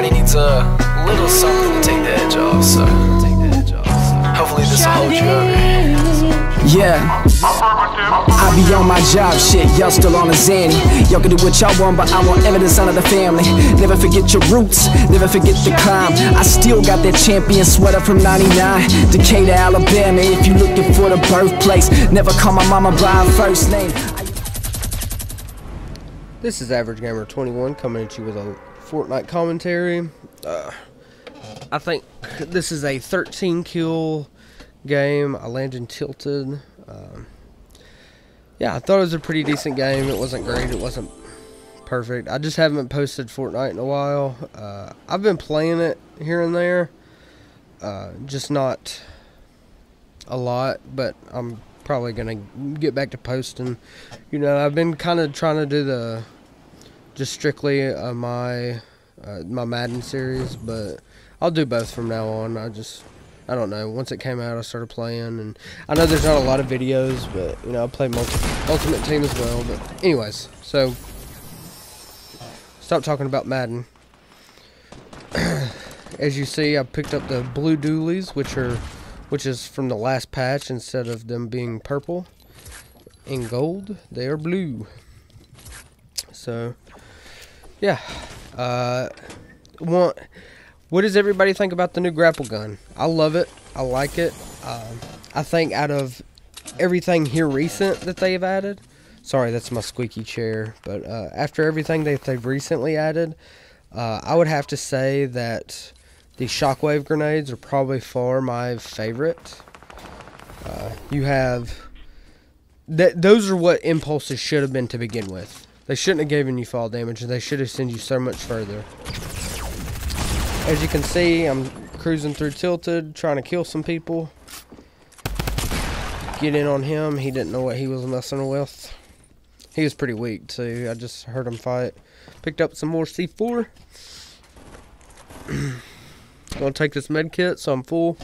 everybody needs a little something to take the edge off, so hopefully this will hold you. Yeah, I be on my job, shit, y'all still on the zanny. Y'all can do what y'all want, but I want evidence out of the family. Never forget your roots, never forget the climb. I still got that champion sweater from 99. Decatur, Alabama, if you looking for the birthplace. Never call my mama by her first name. This is Average Gamer 21 coming at you with a Fortnite commentary. Uh, I think this is a 13 kill game. I landed tilted. Um, yeah, I thought it was a pretty decent game. It wasn't great. It wasn't perfect. I just haven't posted Fortnite in a while. Uh, I've been playing it here and there, uh, just not a lot. But I'm probably gonna get back to posting. You know, I've been kind of trying to do the just strictly uh, my uh, my Madden series, but I'll do both from now on. I just I don't know. Once it came out, I started playing, and I know there's not a lot of videos, but you know I play multi Ultimate Team as well. But anyways, so stop talking about Madden. As you see, I picked up the blue dualies, which are which is from the last patch. Instead of them being purple and gold, they are blue. So, yeah. Uh, what does everybody think about the new grapple gun? I love it. I like it. Um, I think out of everything here recent that they've added, sorry, that's my squeaky chair, but uh, after everything that they've recently added, uh, I would have to say that the shockwave grenades are probably far my favorite. Uh, you have th those are what impulses should have been to begin with. They shouldn't have given you fall damage. They should have sent you so much further. As you can see, I'm cruising through Tilted, trying to kill some people. Get in on him. He didn't know what he was messing with. He was pretty weak, too. I just heard him fight. Picked up some more C4. Gonna take this med kit, so I'm full.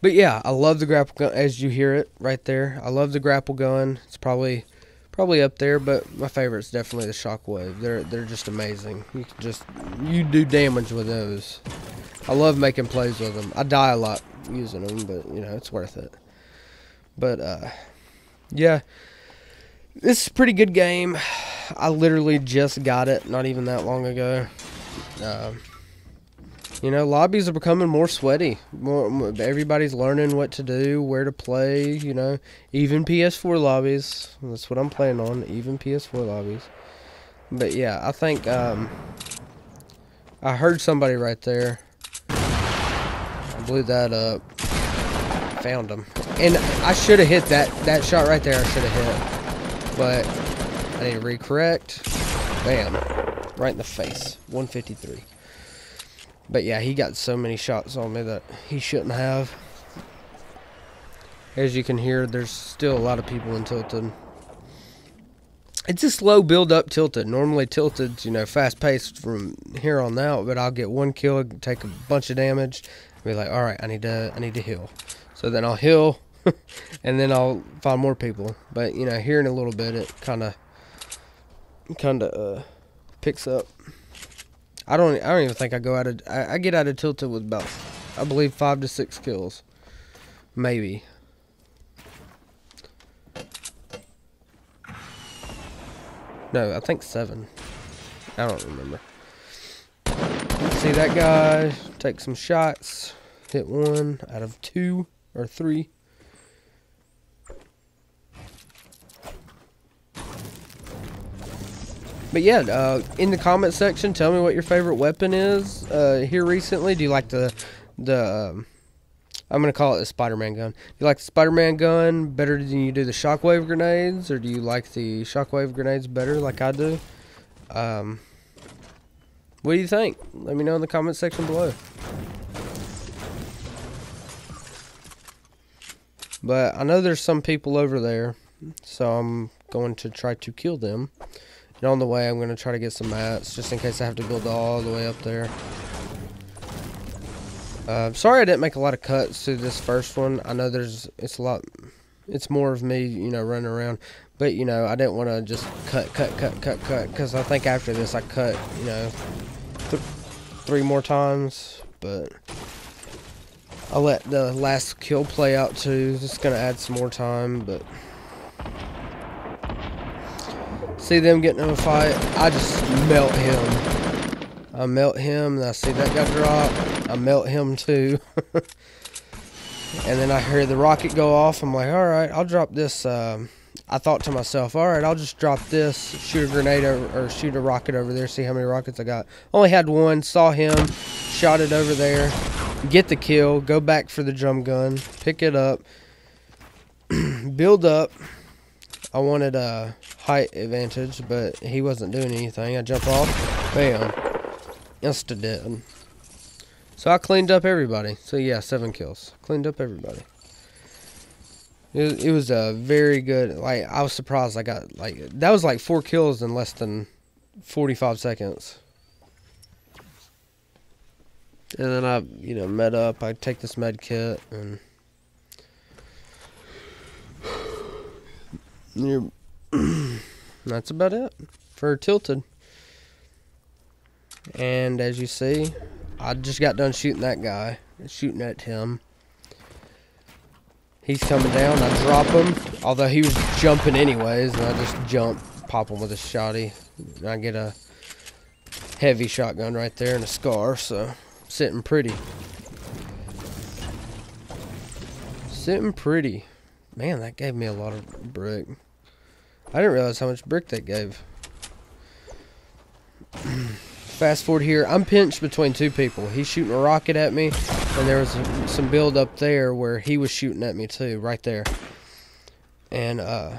But yeah, I love the grapple gun, as you hear it right there. I love the grapple gun. It's probably probably up there, but my favorite is definitely the Shockwave. They're they're just amazing. You just you do damage with those. I love making plays with them. I die a lot using them, but you know it's worth it. But uh, yeah, this is pretty good game. I literally just got it not even that long ago. Uh, you know, lobbies are becoming more sweaty. More, more, everybody's learning what to do, where to play. You know, even PS4 lobbies. That's what I'm playing on. Even PS4 lobbies. But yeah, I think um, I heard somebody right there. I blew that up. Found him, and I should have hit that that shot right there. I should have hit, but I need to recorrect. Bam, right in the face. 153. But yeah, he got so many shots on me that he shouldn't have. As you can hear, there's still a lot of people in Tilted. It's a slow build up Tilted. Normally Tilted's, you know, fast paced from here on out, but I'll get one kill, take a bunch of damage, be like, alright, I need to I need to heal. So then I'll heal and then I'll find more people. But, you know, here in a little bit it kinda kinda uh picks up. I don't. I don't even think I go out of. I, I get out of tilted with about, I believe, five to six kills, maybe. No, I think seven. I don't remember. See that guy take some shots, hit one out of two or three. But yeah, uh, in the comment section, tell me what your favorite weapon is uh, here recently. Do you like the the um, I'm gonna call it the Spider-Man gun. Do you like the Spider-Man gun better than you do the shockwave grenades, or do you like the shockwave grenades better, like I do? Um, what do you think? Let me know in the comment section below. But I know there's some people over there, so I'm going to try to kill them. And on the way, I'm going to try to get some mats, just in case I have to build all the way up there. Uh, sorry I didn't make a lot of cuts to this first one. I know there's, it's a lot, it's more of me, you know, running around. But, you know, I didn't want to just cut, cut, cut, cut, cut, because I think after this I cut, you know, th- three more times, but I'll let the last kill play out too. Just gonna add some more time, but see them getting in a fight. I just melt him. I melt him, and I see that guy drop. I melt him too. and then I hear the rocket go off. I'm like, all right, I'll drop this. Um, I thought to myself, all right, I'll just drop this, shoot a grenade over, or shoot a rocket over there, see how many rockets I got. Only had one, saw him, shot it over there, get the kill, go back for the drum gun, pick it up, build up. I wanted a height advantage, but he wasn't doing anything. I jump off, bam, insta dead. So I cleaned up everybody. So yeah, seven kills. Cleaned up everybody. It, it was a very good. Like I was surprised. I got like that was like four kills in less than forty-five seconds. And then I, you know, med up. I take this med kit and. You're, that's about it for tilted. And as you see, I just got done shooting that guy, shooting at him. He's coming down. I drop him, although he was jumping anyways, and I just jump, pop him with a shotty. And I get a heavy shotgun right there and a scar, so sitting pretty. Sitting pretty. Man, that gave me a lot of brick. I didn't realize how much brick that gave. Fast forward here, I'm pinched between two people. He's shooting a rocket at me, and there was some build up there where he was shooting at me too, right there. And uh,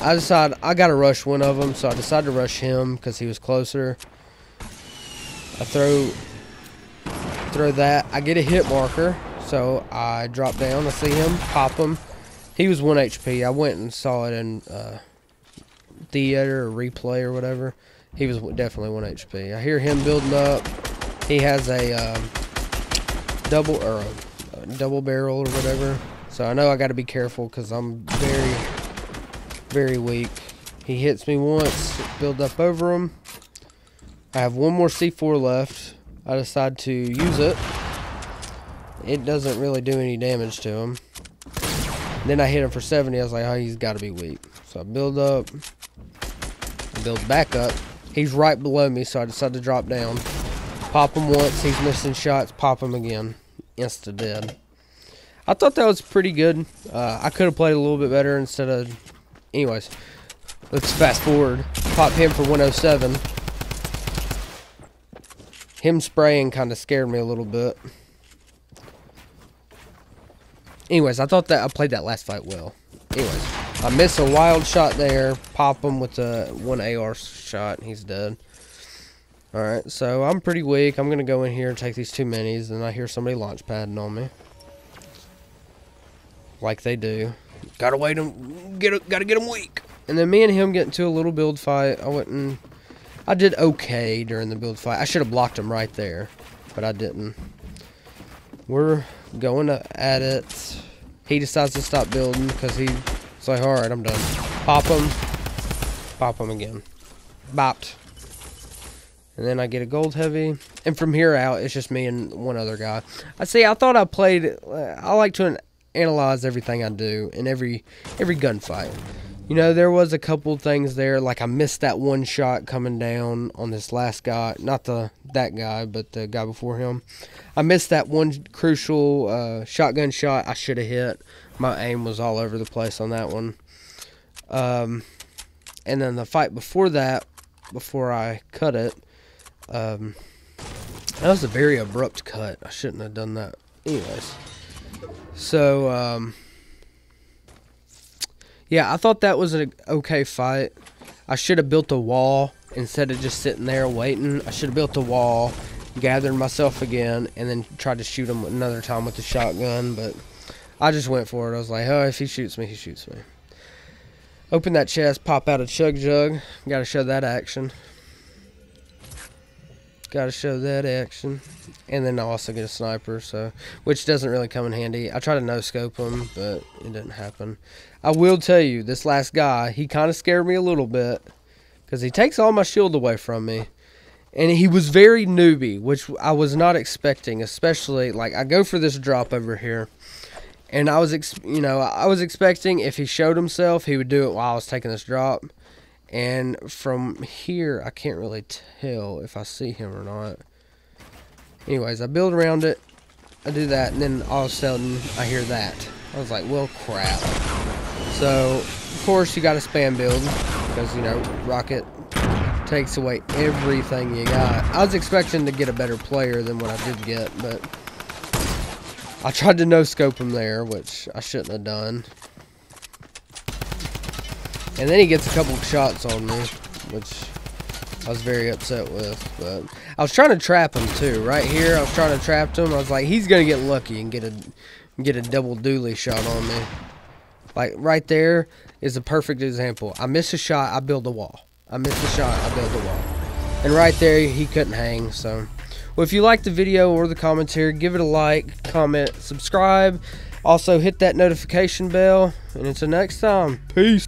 I decided I gotta rush one of them, so I decided to rush him because he was closer. I throw throw that. I get a hit marker, so I drop down. I see him, pop him. He was one HP. I went and saw it in uh, theater or replay or whatever. He was definitely one HP. I hear him building up. He has a um, double or a, a double barrel or whatever. So I know I got to be careful because I'm very, very weak. He hits me once, build up over him. I have one more C4 left. I decide to use it. It doesn't really do any damage to him. Then I hit him for 70. I was like, oh, he's got to be weak. So I build up, build back up. He's right below me, so I decide to drop down. Pop him once, he's missing shots, pop him again. Insta dead. I thought that was pretty good. Uh, I could have played a little bit better instead of... Anyways, let's fast forward. Pop him for 107. Him spraying kind of scared me a little bit. Anyways, I thought that I played that last fight well. Anyways, I miss a wild shot there. Pop him with a one AR shot. He's dead. Alright, so I'm pretty weak. I'm going to go in here and take these two minis. And I hear somebody launch padding on me. Like they do. Gotta wait him. Get, gotta get him weak. And then me and him get into a little build fight. I went and... I did okay during the build fight. I should have blocked him right there. But I didn't. We're going at it. He decides to stop building because he's like, alright, I'm done. Pop him. Pop him again. Bopped. And then I get a gold heavy. And from here out, it's just me and one other guy. I see, I thought I played... Uh, I like to analyze everything I do in every every gunfight. You know, there was a couple things there, like I missed that one shot coming down on this last guy. Not the that guy, but the guy before him. I missed that one crucial uh, shotgun shot I should have hit. My aim was all over the place on that one. Um, and then the fight before that, before I cut it, um, that was a very abrupt cut. I shouldn't have done that. Anyways, so um, yeah, I thought that was an okay fight. I should have built a wall instead of just sitting there waiting. I should have built a wall, gathered myself again, and then tried to shoot him another time with the shotgun. But I just went for it. I was like, oh, if he shoots me, he shoots me. Open that chest, pop out a chug jug. Got to show that action. Got to show that action. And then I also get a sniper, so which doesn't really come in handy. I try to no scope him, but it didn't happen. I will tell you, this last guy, he kind of scared me a little bit because he takes all my shield away from me. and he was very newbie, which I was not expecting. Especially like I go for this drop over here, and I was, you know, I was expecting if he showed himself, he would do it while I was taking this drop. And from here, I can't really tell if I see him or not. Anyways, I build around it. I do that, and then all of a sudden, I hear that. I was like, well, crap. So, of course, you got to spam build because, you know, Rocket takes away everything you got. I was expecting to get a better player than what I did get, but I tried to no-scope him there, which I shouldn't have done. And then he gets a couple shots on me, which I was very upset with. But I was trying to trap him too. Right here, I was trying to trap him. I was like, he's gonna get lucky and get a get a double dually shot on me. Like right there is a perfect example. I miss a shot, I build a wall. I miss a shot, I build a wall. And right there, he couldn't hang. So, well, if you like the video or the commentary, give it a like, comment, subscribe. Also, hit that notification bell. And until next time, peace.